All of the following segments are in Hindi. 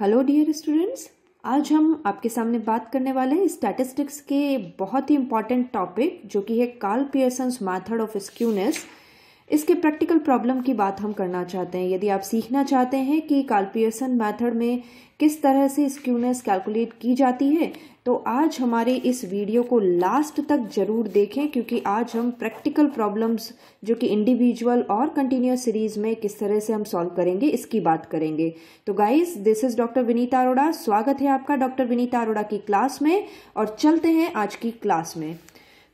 हेलो डियर स्टूडेंट्स आज हम आपके सामने बात करने वाले हैं स्टैटिस्टिक्स के बहुत ही इंपॉर्टेंट टॉपिक जो कि है Karl Pearson's method of skewness इसके प्रैक्टिकल प्रॉब्लम की बात हम करना चाहते हैं। यदि आप सीखना चाहते हैं कि कार्ल पियर्सन मेथड में किस तरह से स्क्यूनेस कैलकुलेट की जाती है तो आज हमारे इस वीडियो को लास्ट तक ज़रूर देखें, क्योंकि आज हम प्रैक्टिकल प्रॉब्लम्स जो कि इंडिविजुअल और कंटिन्यूस सीरीज़ में किस तरह से हम सॉल्व करेंगे, इसकी बात करेंगे। तो guys this is doctor Vinita Arora स्वागत है आपका डॉक्टर विनीता अरोड़ा की क्लास में, और चलते हैं आज की क्लास में।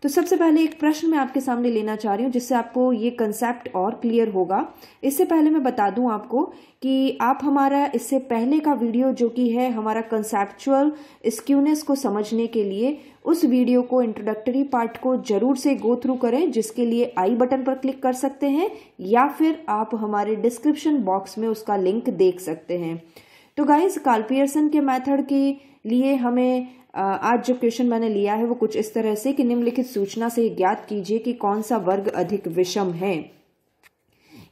तो सबसे पहले एक प्रश्न मैं आपके सामने लेना चाह रही हूँ, जिससे आपको ये कंसेप्ट और क्लियर होगा। इससे पहले मैं बता दूँ आपको कि आप हमारा, इससे पहले का वीडियो जो कि है, हमारा कंसेप्चुअल स्क्यूनेस को समझने के लिए उस वीडियो को इंट्रोडक्टरी पार्ट को ज़रूर से गो थ्रू करें, जिसके लिए आई बटन पर क्लिक कर सकते हैं, या फिर आप हमारे डिस्क्रिप्शन बॉक्स में उसका लिंक देख सकते हैं। तो गाइज़ कार्लपियर्सन के मेथड के लिए हमें आज जो क्वेश्चन मैंने लिया है वो कुछ इस तरह से कि निम्नलिखित सूचना से ज्ञात कीजिए कि कौन सा वर्ग अधिक विषम है।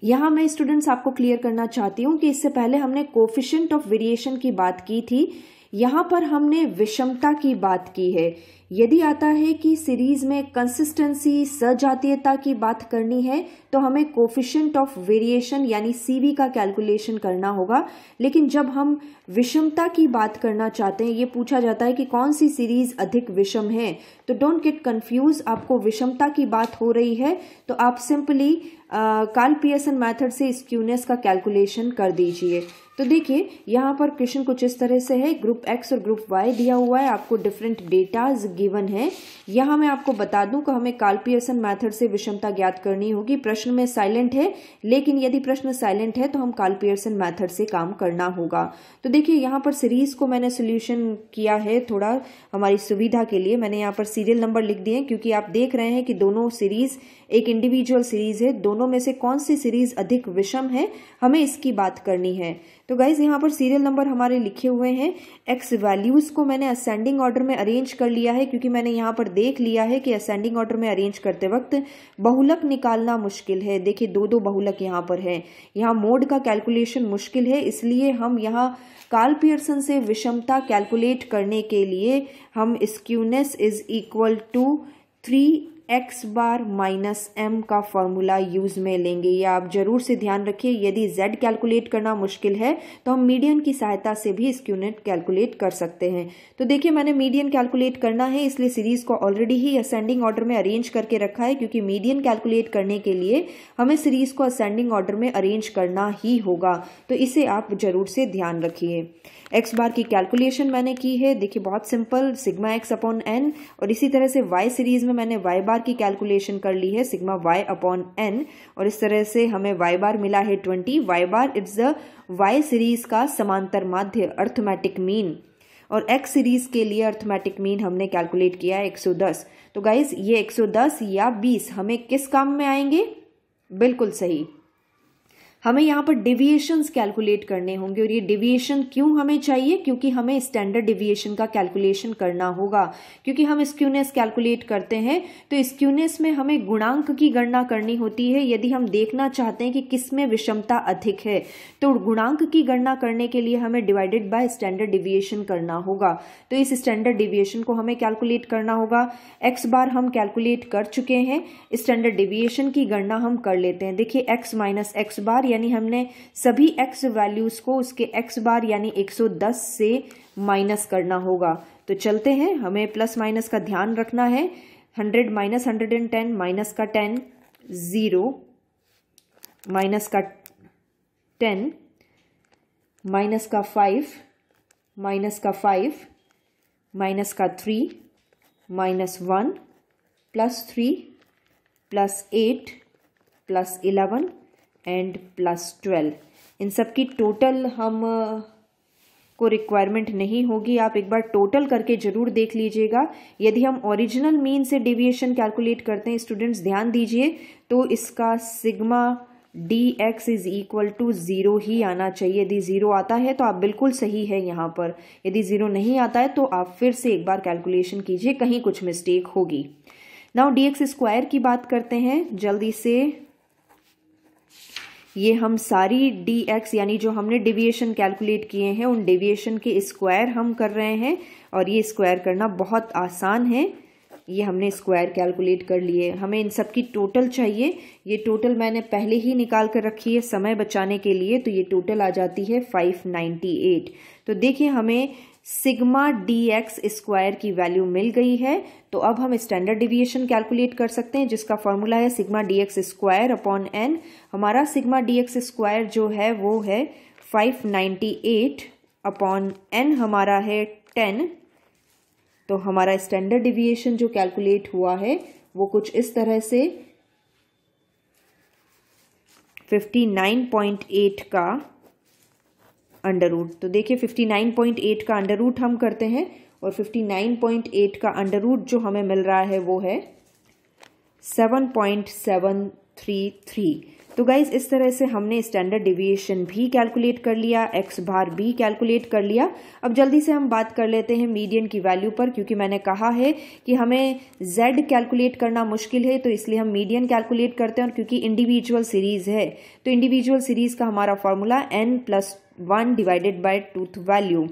यहाँ मैं स्टूडेंट्स आपको क्लियर करना चाहती हूँ कि इससे पहले हमने कोफिशियंट ऑफ़ वेरिएशन की बात की थी। यहाँ पर हमने विषमता की बात की है। यदि आता है कि सीरीज़ में कंसिस्टेंसी सजातीयता की बात करनी है तो हमें कोफिशियंट ऑफ़ वेरिएशन यानी सीवी का कैलकुलेशन करना होगा। लेकिन जब हम विषमता की बात करना चाहते हैं, ये पूछा जाता है कि कौन सी सीरीज़ अधिक विषम है तो डोंट गेट कंफ्यूज आपको विषमता की बात हो रही है तो आप सिंपली कार्ल पियर्सन मैथड से स्क्यूनेस का कैलकुलेशन कर दीजिए। तो देखिए, यहाँ पर क्वेश्चन कुछ इस तरह से है। ग्रुप एक्स और ग्रुप वाई दिया हुआ है, आपको डिफरेंट डेटाज गिवन है। यहाँ मैं आपको बता दूँ कि हमें कार्ल पियर्सन मेथड से विषमता ज्ञात करनी होगी। प्रश्न में साइलेंट है, लेकिन यदि प्रश्न साइलेंट है तो हम कार्ल पियर्सन मेथड से काम करना होगा। तो देखिए, यहाँ पर सीरीज़ को मैंने सोल्यूशन किया है थोड़ा हमारी सुविधा के लिए। मैंने यहाँ पर सीरियल नंबर लिख दिए क्योंकि आप देख रहे हैं कि दोनों सीरीज़ एक इंडिविजुअल सीरीज़ है। दोनों में से कौन सी सीरीज़ अधिक विषम है, हमें इसकी बात करनी है। तो गाइज़ यहाँ पर सीरियल नंबर हमारे लिखे हुए हैं। एक्स वैल्यूज़ को मैंने असेंडिंग ऑर्डर में अरेंज कर लिया है, क्योंकि मैंने यहाँ पर देख लिया है कि असेंडिंग ऑर्डर में अरेंज करते वक्त बहुलक निकालना मुश्किल है। देखिए दो दो बहुलक यहाँ पर है। यहाँ मोड का कैलकुलेशन मुश्किल है, इसलिए हम यहाँ कार्ल पियर्सन से विषमता कैलकुलेट करने के लिए हम skewness is equal to three X bar minus M का फॉर्मूला यूज़ में लेंगे। ये आप ज़रूर से ध्यान रखिए। यदि जेड कैलकुलेट करना मुश्किल है तो हम मीडियन की सहायता से भी इसकी यूनिट कैलकुलेट कर सकते हैं। तो देखिए, मैंने मीडियन कैलकुलेट करना है, इसलिए सीरीज़ को ऑलरेडी ही असेंडिंग ऑर्डर में अरेंज करके रखा है, क्योंकि मीडियन कैलकुलेट करने के लिए हमें सीरीज़ को असेंडिंग ऑर्डर में अरेंज करना ही होगा। तो इसे आप ज़रूर से ध्यान रखिए। एक्स बार की कैलकुलेशन मैंने की है। देखिए, बहुत simple sigma X upon N और इसी तरह से वाई सीरीज़ में मैंने वाई बार की कैलकुलेशन कर ली है सिग्मा वाई अपॉन एन और इस तरह से हमें वाई बार मिला है twenty Y bar it's the Y series का समांतर माध्य अर्थमेटिक मीन और एक्स सीरीज़ के लिए अर्थमेटिक मीन हमने कैलकुलेट किया है 110 तो गाइज़ ये 110 या 20 हमें किस काम में आएँगे? बिल्कुल सही। हमें यहाँ पर डिविएशंस कैलकुलेट करने होंगे और ये डिविएशन क्यों हमें चाहिए? क्योंकि हमें स्टैंडर्ड डिविएशन का कैलकुलेशन करना होगा। क्योंकि हम स्क्यूनेस कैलकुलेट करते हैं तो स्क्यूनेस में हमें गुणांक की गणना करनी होती है। यदि हम देखना चाहते हैं कि किसमें विषमता अधिक है तो गुणांक की गणना करने के लिए हमें डिवाइडेड बाय स्टैंडर्ड डिविएशन करना होगा। तो इस स्टैंडर्ड डिविएशन को हमें कैलकुलेट करना होगा। एक्स बार हम कैलकुलेट कर चुके हैं। स्टैंडर्ड डिविएशन की गणना हम कर लेते हैं। देखिए एक्स माइनस एक्स बार यानी हमने सभी एक्स वैल्यूज़ को उसके एक्स बार यानी 110 से माइनस करना होगा। तो चलते हैं, हमें प्लस माइनस का ध्यान रखना है। 100 minus hundred and ten minus का 10 ज़ीरो माइनस का 10 माइनस का 5 माइनस का 5 माइनस का 3 minus 1 plus 3 plus 8 plus 11 and plus twelve इन सब की टोटल हम को रिक्वायरमेंट नहीं होगी। आप एक बार टोटल करके ज़रूर देख लीजिएगा। यदि हम ओरिजिनल मीन से डेविएशन कैलकुलेट करते हैं स्टूडेंट्स ध्यान दीजिए तो इसका sigma D X is equal to zero ही आना चाहिए। यदि ज़ीरो आता है तो आप बिल्कुल सही है यहाँ पर। यदि ज़ीरो नहीं आता है तो आप फिर से एक बार कैलकुलेशन कीजिए, कहीं कुछ मिस्टेक होगी। नाउ डी एक्स स्क्वायर की बात करते हैं। जल्दी से ये हम सारी डी एक्स यानी जो हमने डिविएशन कैलकुलेट किए हैं, उन डिविएशन के स्क्वायर हम कर रहे हैं और ये स्क्वायर करना बहुत आसान है। ये हमने स्क्वायर कैलकुलेट कर लिए। हमें इन सब की टोटल चाहिए। ये टोटल मैंने पहले ही निकाल कर रखी है समय बचाने के लिए तो ये टोटल आ जाती है 598 तो देखिए हमें सिग्मा डी एक्स स्क्वायर की वैल्यू मिल गई है तो अब हम स्टैंडर्ड डिविएशन कैलकुलेट कर सकते हैं, जिसका फॉर्मूला है sigma D X square upon N हमारा सिग्मा डी एक्स स्क्वायर जो है, वो है 598 अपॉन एन हमारा है 10 तो हमारा स्टैंडर्ड डिविएशन जो कैलकुलेट हुआ है, वो कुछ इस तरह से 59.8 का अंडर रूट। तो देखिए 59.8 का अंडर रूट हम करते हैं और 59.8 का अंडर रूट जो हमें मिल रहा है वो है 7.733 तो गाइज़ इस तरह से हमने स्टैंडर्ड डिविएशन भी कैलकुलेट कर लिया एक्स बार भी कैलकुलेट कर लिया। अब जल्दी से हम बात कर लेते हैं मीडियन की वैल्यू पर, क्योंकि मैंने कहा है कि हमें जेड कैलकुलेट करना मुश्किल है तो इसलिए हम मीडियन कैलकुलेट करते हैं और क्योंकि इंडिविजुअल सीरीज़ है तो इंडिविजुअल सीरीज़ का हमारा formula N plus one divided by twoth value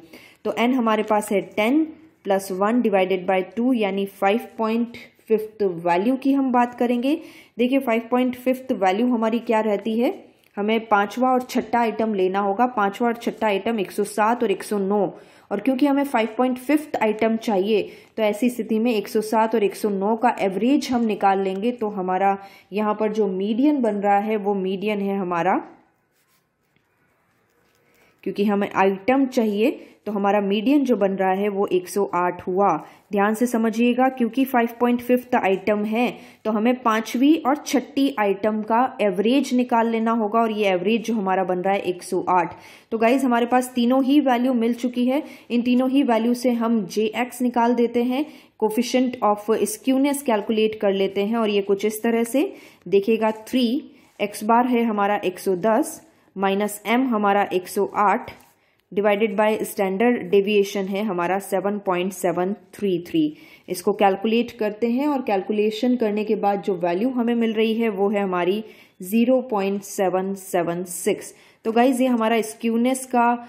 तो एन हमारे पास है ten plus one divided by two यानी फाइव पॉइंट फिफ्थ वैल्यू की हम बात करेंगे। देखिए फाइव पॉइंट फिफ्थ वैल्यू हमारी क्या रहती है? हमें पांचवा और छठा आइटम लेना होगा। पांचवा और छठा आइटम 107 और 109 और क्योंकि हमें फाइव पॉइंट फिफ्थ आइटम चाहिए तो ऐसी स्थिति में 107 और 109 का एवरेज हम निकाल लेंगे। तो हमारा यहाँ पर जो मीडियन बन रहा है, वो मीडियन है हमारा क्योंकि हमें आइटम चाहिए तो हमारा मीडियन जो बन रहा है वो 108 हुआ। ध्यान से समझिएगा, क्योंकि 5.5 आइटम है तो हमें पांचवी और छठी आइटम का एवरेज निकाल लेना होगा, और ये एवरेज जो हमारा बन रहा है 108 तो गाइज़ हमारे पास तीनों ही वैल्यू मिल चुकी है। इन तीनों ही वैल्यू से हम जे एक्स निकाल देते हैं कोफिशेंट ऑफ़ स्क्यूनेस कैलकुलेट कर लेते हैं, और ये कुछ इस तरह से। देखेगा थ्री एक्स बार है हमारा 110 माइनस एम हमारा 108 डिवाइडेड बाय स्टैंडर्ड डेविएशन है हमारा 7.733 इसको कैलकुलेट करते हैं और कैलकुलेशन करने के बाद जो वैल्यू हमें मिल रही है वो है हमारी 0.776 तो गाइज़ ये हमारा स्क्यूनेस का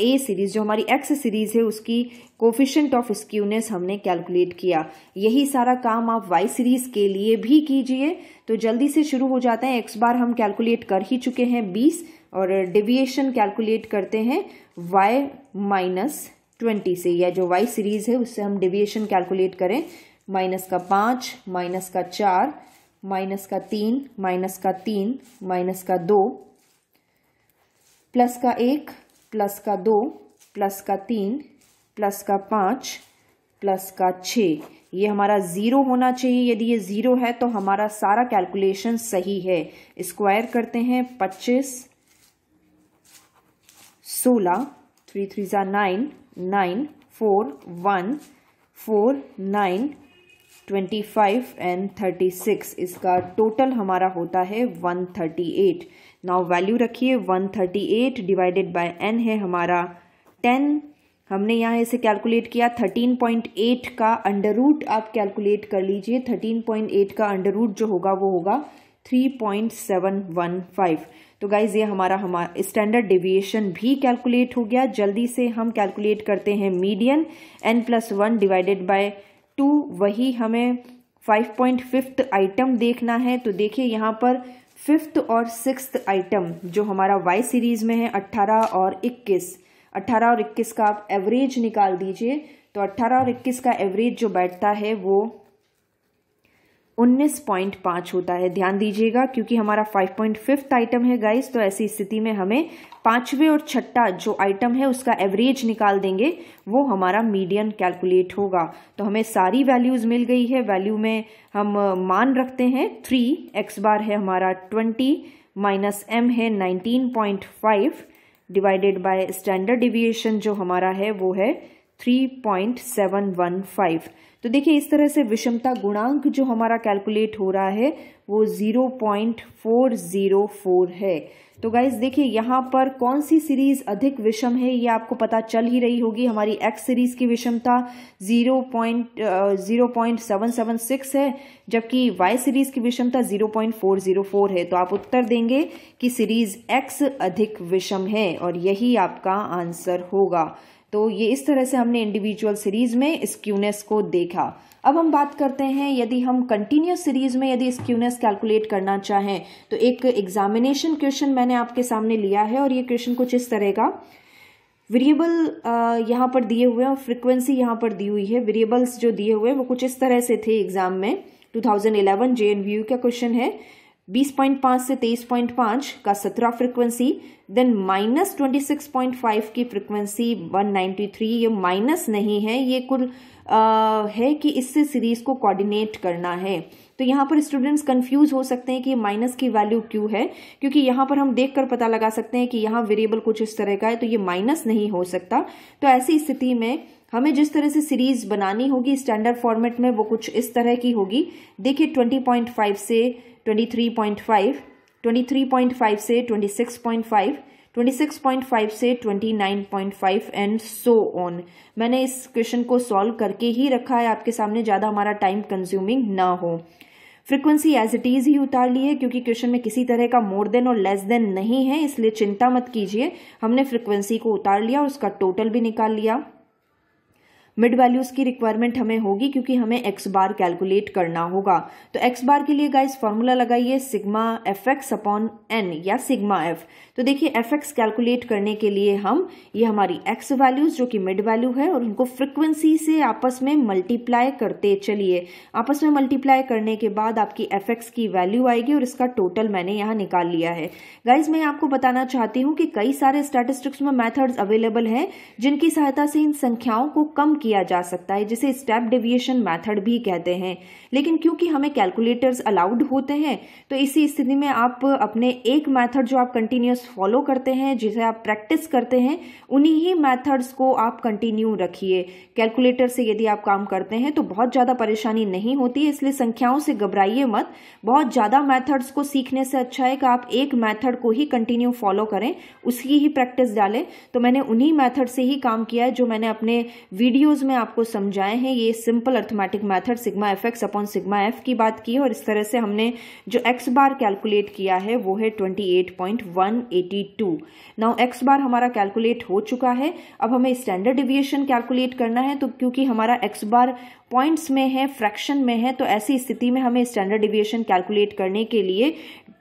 ए सीरीज़ जो हमारी एक्स सीरीज़ है, उसकी कोफिशेंट ऑफ़ स्क्यूनेस हमने कैलकुलेट किया। यही सारा काम आप वाई सीरीज़ के लिए भी कीजिए। तो जल्दी से शुरू हो जाते हैं। एक्स बार हम कैलकुलेट कर ही चुके हैं 20 और डेविएशन कैलकुलेट करते हैं y माइनस ट्वेंटी से। या जो y सीरीज़ है, उससे हम डेविएशन कैलकुलेट करें। माइनस का पाँच माइनस का चार माइनस का तीन माइनस का तीन माइनस का दो प्लस का एक प्लस का दो प्लस का तीन प्लस का पाँच प्लस का छ ये हमारा ज़ीरो होना चाहिए। यदि ये ज़ीरो है तो हमारा सारा कैलकुलेशन सही है। स्क्वायर करते हैं पच्चीस सोलह थ्री थ्री ज़ा nine nine four one four nine twenty five and thirty six इसका टोटल हमारा होता है one thirty eight now value रखिए one thirty eight divided by N है हमारा टेन हमने यहाँ इसे कैलकुलेट किया थर्टीन पॉइंट एट का अंडर रूट आप कैलकुलेट कर लीजिए थर्टीन पॉइंट एट का अंडर रूट जो होगा वो होगा three point seven one five तो गाइज़ ये हमारा हमारा स्टैंडर्ड डिविएशन भी कैलकुलेट हो गया। जल्दी से हम कैलकुलेट करते हैं median N plus one divided by two वही हमें फाइव पॉइंट फिफ्थ आइटम देखना है। तो देखिए यहाँ पर फिफ्थ और सिक्स आइटम जो हमारा वाई सीरीज़ में है, अट्ठारह और इक्कीस। अट्ठारह और इक्कीस का आप एवरेज निकाल दीजिए। तो अट्ठारह और इक्कीस का एवरेज जो बैठता है वो उन्नीस पॉइंट पाँच होता है। ध्यान दीजिएगा, क्योंकि हमारा फाइव पॉइंट फिफ्थ आइटम है गाइस तो ऐसी स्थिति में हमें पांचवे और छठा जो आइटम है, उसका एवरेज निकाल देंगे, वो हमारा मीडियन कैलकुलेट होगा। तो हमें सारी वैल्यूज़ मिल गई है। वैल्यू में हम मान रखते हैं थ्री एक्स बार है हमारा ट्वेंटी माइनस एम है nineteen point five divided by standard deviation जो हमारा है, वो है 3.715 तो देखिए, इस तरह से विषमता गुणांक जो हमारा कैलकुलेट हो रहा है, वो 0.404 है। तो गाइज़ देखिए, यहाँ पर कौन सी सीरीज़ अधिक विषम है, ये आपको पता चल ही रही होगी। हमारी एक्स सीरीज़ की विषमता zero point zero point seven seven six है, जबकि वाई सीरीज़ की विषमता zero point four zero four है। तो आप उत्तर देंगे कि सीरीज़ एक्स अधिक विषम है, और यही आपका आंसर होगा। तो ये इस तरह से हमने इंडिविजुअल सीरीज़ में स्क्यूनेस को देखा। अब हम बात करते हैं, यदि हम कंटिन्यूस सीरीज़ में यदि स्क्यूनेस कैलकुलेट करना चाहें तो एक एग्जामिनेशन क्वेश्चन मैंने आपके सामने लिया है और ये क्वेश्चन कुछ इस तरह का। वेरिएबल यहाँ पर दिए हुए हैं और फ्रिक्वेंसी यहाँ पर दी हुई है। वेरिएबल्स जो दिए हुए हैं, वो कुछ इस तरह से थे एग्ज़ाम में। 2011 जेएनवीयू का क्वेश्चन है। 20.5 से 23.5 का 17 frequency then minus twenty six point five की फ्रीक्वेंसी वन नाइन्टी थ्री ये माइनस नहीं है ये कुल आ, है कि इससे सीरीज़ को कोऑर्डिनेट करना है। तो यहाँ पर स्टूडेंट्स कंफ्यूज हो सकते हैं कि माइनस की वैल्यू क्यों है क्योंकि यहाँ पर हम देखकर पता लगा सकते हैं कि यहाँ वेरिएबल कुछ इस तरह का है तो ये माइनस नहीं हो सकता। तो ऐसी स्थिति में हमें जिस तरह से सीरीज़ बनानी होगी स्टैंडर्ड फॉर्मेट में वो कुछ इस तरह की होगी। देखिए 20.5 से 23.5 23.5 से 26.5 26.5 से 29.5 एंड सो ऑन मैंने इस क्वेश्चन को सॉल्व करके ही रखा है, आपके सामने ज़्यादा हमारा टाइम कंज्यूमिंग ना हो। फ्रीक्वेंसी एज इट इज़ ही उतार ली है, क्योंकि क्वेश्चन में किसी तरह का मोर देन और लेस देन नहीं है, इसलिए चिंता मत कीजिए। हमने फ्रीक्वेंसी को उतार लिया और उसका टोटल भी निकाल लिया। मिड वैल्यूज़ की रिक्वायरमेंट हमें होगी क्योंकि हमें एक्स बार कैलकुलेट करना होगा। तो एक्स बार के लिए गाइस फॉर्मूला लगाइए sigma F X upon N या सिग्मा एफ़ तो देखिए एफ़ एक्स कैलकुलेट करने के लिए हम, ये हमारी एक्स वैल्यूज़ जो कि मिड वैल्यू है और उनको फ्रिक्वेंसी से आपस में मल्टीप्लाई करते चलिए। आपस में मल्टीप्लाई करने के बाद आपकी एफ़ एक्स की वैल्यू आएगी और इसका टोटल मैंने यहाँ निकाल लिया है। गाइज़ मैं आपको बताना चाहती हूँ कि कई सारे स्टैटिस्टिक्स में मैथड्स अवेलेबल हैं, जिनकी सहायता से इन संख्याओं को कम किया जा सकता है, जिसे स्टेप डेविएशन मैथड भी कहते हैं। लेकिन क्योंकि हमें कैलकुलेटर्स अलाउड होते हैं तो इसी स्थिति में आप अपने एक मैथड जो आप कंटिन्यूस फॉलो करते हैं, जिसे आप प्रैक्टिस करते हैं, उन्हीं ही मेथड्स को आप कंटिन्यू रखिए। कैलकुलेटर से यदि आप काम करते हैं तो बहुत ज़्यादा परेशानी नहीं होती है इसलिए संख्याओं से घबराइए मत। बहुत ज़्यादा मैथड्स को सीखने से अच्छा है कि आप एक मैथड को ही कंटिन्यू फॉलो करें उसकी ही प्रैक्टिस डालें। तो मैंने उन्हीं मैथड से ही काम किया है, जो मैंने अपने वीडियोज़ में आपको समझाए हैं। ये simple arithmetic method sigma F X upon sigma F की बात की और इस तरह से हमने जो एक्स बार कैलकुलेट किया है, वो है twenty eighty two. Now X bar हमारा कैलकुलेट हो चुका है। अब हमें स्टैंडर्ड डिविएशन कैलकुलेट करना है तो क्योंकि हमारा एक्स बार पॉइंट्स में है फ्रैक्शन में है तो ऐसी स्थिति में हमें स्टैंडर्ड डिविएशन कैलकुलेट करने के लिए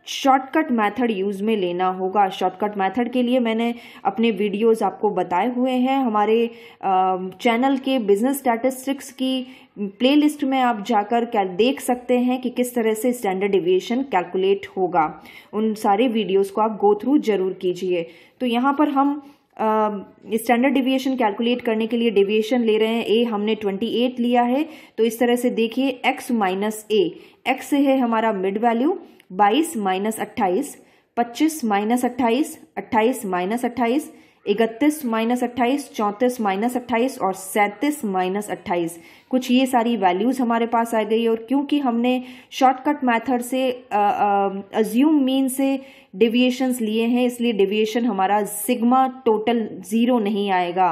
शॉर्टकट मेथड यूज़ में लेना होगा। शॉर्टकट मेथड के लिए मैंने अपने वीडियोस आपको बताए हुए हैं। हमारे चैनल के बिज़नेस स्टैटिस्टिक्स की प्लेलिस्ट में आप जाकर क्या देख सकते हैं कि किस तरह से स्टैंडर्ड डिविएशन कैलकुलेट होगा। उन सारे वीडियोस को आप गो थ्रू ज़रूर कीजिए। तो यहाँ पर हम स्टैंडर्ड डिविएशन कैलकुलेट करने के लिए डिविएशन ले रहे हैं। ए हमने 28 लिया है। तो इस तरह से देखिए, एक्स माइनस ए। एक्स है हमारा मिड वैल्यू बाईस माइनस अट्ठाईस, पच्चीस माइनस अट्ठाईस अट्ठाईस माइनस अट्ठाईस, इकतीस माइनस अट्ठाईस, चौंतीस माइनस अट्ठाईस और सैंतीस माइनस अट्ठाईस। कुछ ये सारी वैल्यूज़ हमारे पास आ गई और क्योंकि हमने शॉर्टकट मेथड से अज्यूम मीन से डिविएशंस लिए हैं, इसलिए डिविएशन हमारा सिग्मा टोटल ज़ीरो नहीं आएगा।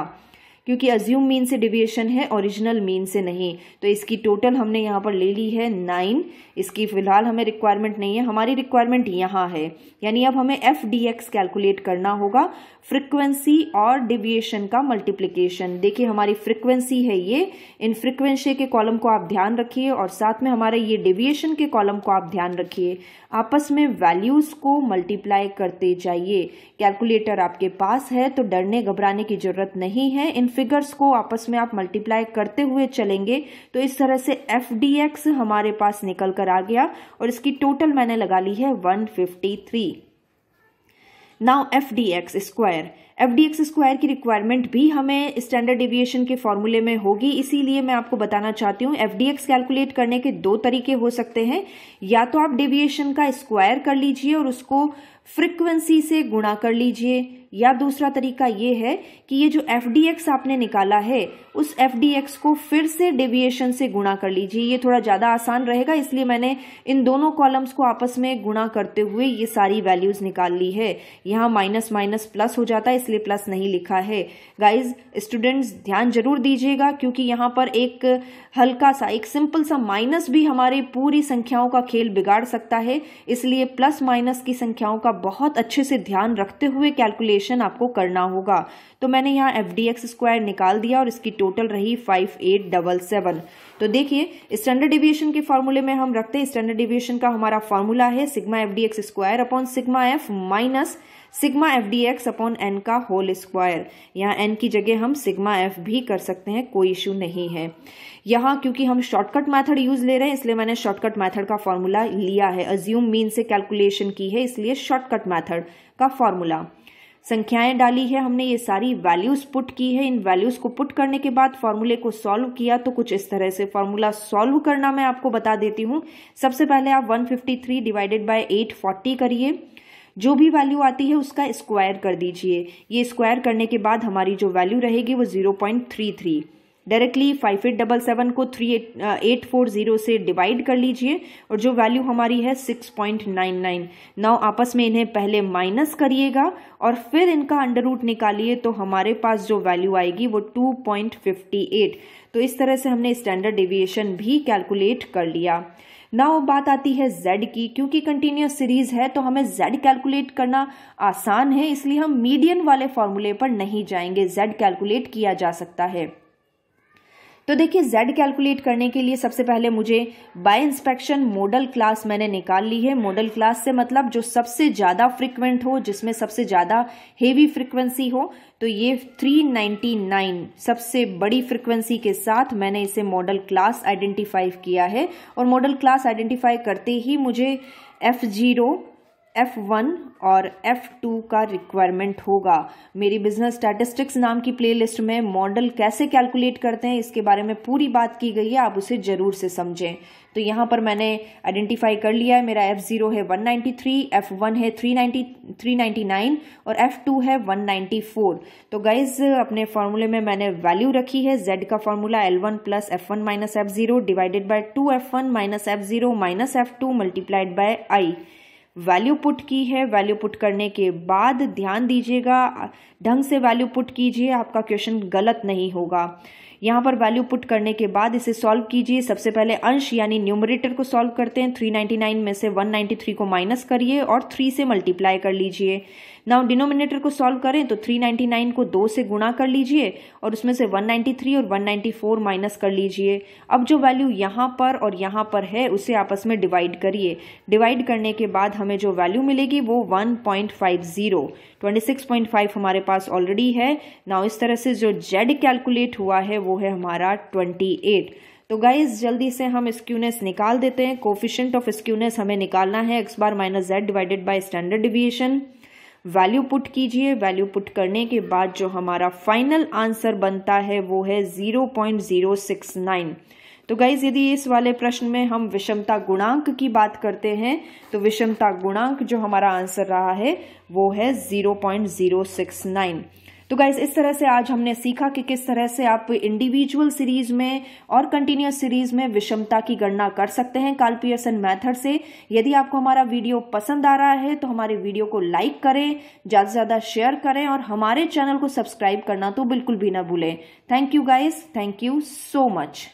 क्योंकि अज्यूम मीन से डिविएशन है ओरिजिनल मीन से नहीं। तो इसकी टोटल हमने यहाँ पर ले ली है नाइन इसकी फ़िलहाल हमें रिक्वायरमेंट नहीं है। हमारी रिक्वायरमेंट यहाँ है। यानी अब हमें एफ़ डी एक्स कैलकुलेट करना होगा। फ्रिक्वेंसी और डिविएशन का मल्टीप्लीकेशन देखिए, हमारी फ्रिक्वेंसी है ये। इन फ्रिक्वेंसी के कॉलम को आप ध्यान रखिए और साथ में हमारे ये डिविएशन के कॉलम को आप ध्यान रखिए। आपस में वैल्यूज़ को मल्टीप्लाई करते जाइए। कैलकुलेटर आपके पास है तो डरने घबराने की ज़रूरत नहीं है। इन फिगर्स को आपस में आप मल्टीप्लाई करते हुए चलेंगे तो इस तरह से एफ़ डी एक्स हमारे पास निकल कर आ गया और इसकी टोटल मैंने लगा ली है one fifty three now F D X square F D X square की रिक्वायरमेंट भी हमें स्टैंडर्ड डेविएशन के फॉर्मूले में होगी, इसीलिए मैं आपको बताना चाहती हूँ एफ़ डी एक्स कैलकुलेट करने के दो तरीके हो सकते हैं। या तो आप डेविएशन का स्क्वायर कर लीजिए और उसको फ्रिक्वेंसी से गुणा कर लीजिए। या दूसरा तरीका ये है कि ये जो एफ़ डी एक्स आपने निकाला है, उस एफ़ डी एक्स को फिर से डेविएशन से गुणा कर लीजिए। ये थोड़ा ज़्यादा आसान रहेगा, इसलिए मैंने इन दोनों कॉलम्स को आपस में गुणा करते हुए ये सारी वैल्यूज़ निकाल ली है। यहाँ माइनस माइनस प्लस हो जाता है, इसलिए प्लस नहीं लिखा है। गाइज़ स्टूडेंट्स ध्यान ज़रूर दीजिएगा, क्योंकि यहाँ पर एक हल्का सा, एक सिंपल सा माइनस भी हमारे पूरी संख्याओं का खेल बिगाड़ सकता है। इसलिए प्लस माइनस की संख्याओं का बहुत अच्छे से ध्यान रखते हुए कैलकुलेशन आपको करना होगा। तो मैंने यहाँ एफ़ डी एक्स स्क्वायर निकाल दिया और इसकी टोटल रही फाइव एट डबल सेवन तो देखिए स्टैंडर्ड डिविएशन के फॉर्मूले में हम रखते हैं। स्टैंडर्ड डिविएशन का हमारा फॉर्मूला है sigma F D X square upon sigma F minus sigma F D X upon N का होल स्क्वायर यहाँ एन की जगह हम सिग्मा एफ़ भी कर सकते हैं, कोई इशू नहीं है। यहाँ क्योंकि हम शॉर्टकट मेथड यूज़ ले रहे हैं, इसलिए मैंने शॉर्टकट मेथड का फॉर्मूला लिया है। अज्यूम मीन से कैलकुलेशन की है, इसलिए शॉर्टकट मेथड का फॉर्मूला संख्याएँ डाली है, हमने ये सारी वैल्यूज़ पुट की है। इन वैल्यूज़ को पुट करने के बाद फॉर्मूले को सॉल्व किया तो कुछ इस तरह से फॉर्मूला सॉल्व करना मैं आपको बता देती हूँ। सबसे पहले आप 153 डिवाइडेड बाय 840 करिए। जो भी वैल्यू आती है, उसका स्क्वायर कर दीजिए। ये स्क्वायर करने के बाद हमारी जो वैल्यू रहेगी, वो 0.33 directly five eight double seven को three eight eight four zero से डिवाइड कर लीजिए और जो वैल्यू हमारी है six point nine nine now आपस में इन्हें पहले माइनस करिएगा और फिर इनका अंडर रूट निकालिए तो हमारे पास जो वैल्यू आएगी वो टू पॉइंट फिफ्टी एट तो इस तरह से हमने स्टैंडर्ड डिविएशन भी कैलकुलेट कर लिया। नाउ बात आती है z की, क्योंकि कंटिन्यूस सीरीज़ है तो हमें z कैलकुलेट करना आसान है, इसलिए हम मीडियन वाले फॉर्मूले पर नहीं जाएँगे। Z कैलकुलेट किया जा सकता है। तो देखिए, z कैलकुलेट करने के लिए सबसे पहले मुझे बाय इंस्पेक्शन मॉडल क्लास मैंने निकाल ली है। मॉडल क्लास से मतलब जो सबसे ज़्यादा फ्रिक्वेंट हो, जिसमें सबसे ज़्यादा हेवी फ्रिक्वेंसी हो तो ये 399 सबसे बड़ी फ्रिक्वेंसी के साथ मैंने इसे मॉडल क्लास आइडेंटिफाई किया है। और मॉडल क्लास आइडेंटिफाई करते ही मुझे एफ़ ज़ीरो एफ़ वन और एफ़ टू का रिक्वायरमेंट होगा। मेरी बिज़नेस स्टैटिस्टिक्स नाम की प्लेलिस्ट में मॉडल कैसे कैलकुलेट करते हैं, इसके बारे में पूरी बात की गई है, आप उसे ज़रूर से समझें। तो यहाँ पर मैंने आइडेंटिफाई कर लिया है, मेरा एफ़ ज़ीरो है 193 एफ़ वन है 390 399 और एफ़ टू है 194 तो गाइज़ अपने फॉर्मूले में मैंने वैल्यू रखी है जेड का formula L one plus F one minus F zero divided by two F one minus F zero minus F two multiplied by I value put की है वैल्यू पुट करने के बाद ध्यान दीजिएगा, ढंग से वैल्यू पुट कीजिए, आपका क्वेश्चन गलत नहीं होगा। यहाँ पर वैल्यू पुट करने के बाद इसे सॉल्व कीजिए। सबसे पहले अंश, यानी न्यूमरेटर को सॉल्व करते हैं। 399 में से 193 को माइनस करिए और 3 से मल्टीप्लाई कर लीजिए। नाउ डिनोमिनेटर को सॉल्व करें तो 399 को दो से गुणा कर लीजिए और उसमें से 193 और 194 माइनस कर लीजिए। अब जो वैल्यू यहाँ पर और यहाँ पर है, उसे आपस में डिवाइड करिए। डिवाइड करने के बाद हमें जो वैल्यू मिलेगी वो 1.50 26.5 हमारे पास ऑलरेडी है। नाउ इस तरह से जो जेड कैलकुलेट हुआ है, वो है हमारा 28 तो गाइज़ जल्दी से हम स्क्यूनेस निकाल देते हैं। कोफिशियंट ऑफ़ स्क्यूनेस हमें निकालना है। X bar minus Z divided by standard deviation value put कीजिए। वैल्यू पुट करने के बाद जो हमारा फाइनल आंसर बनता है, वो है zero point zero six nine तो गाइज़ यदि इस वाले प्रश्न में हम विषमता गुणांक की बात करते हैं तो विषमता गुणांक जो हमारा आंसर रहा है, वो है zero point zero six nine तो गाइज़ इस तरह से आज हमने सीखा कि किस तरह से आप इंडिविजुअल सीरीज़ में और कंटिन्यूस सीरीज़ में विषमता की गणना कर सकते हैं काल पियर्सन मैथड से। यदि आपको हमारा वीडियो पसंद आ रहा है तो हमारे वीडियो को लाइक करें, ज़्यादा से ज़्यादा शेयर करें और हमारे चैनल को सब्सक्राइब करना तो बिल्कुल भी ना भूलें। Thank you guys thank you so much